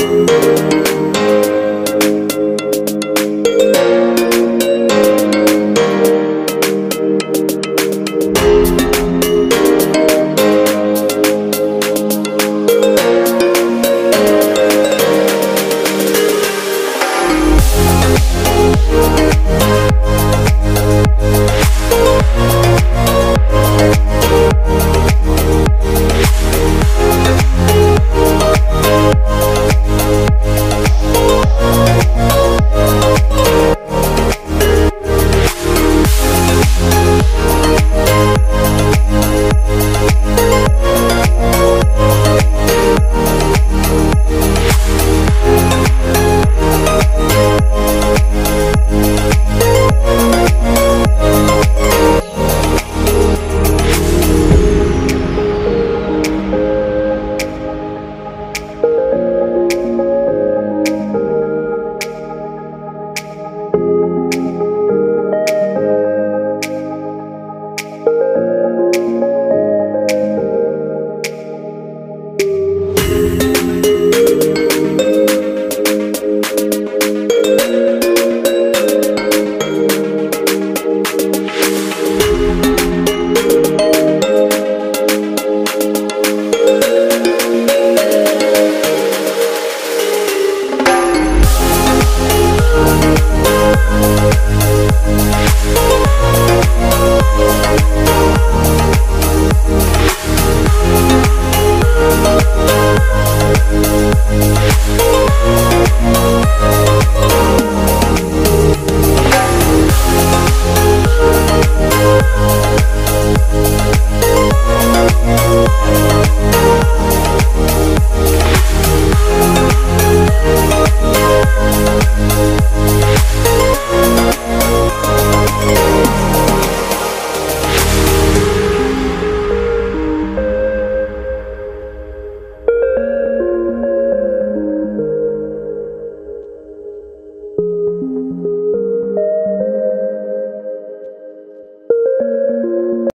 Música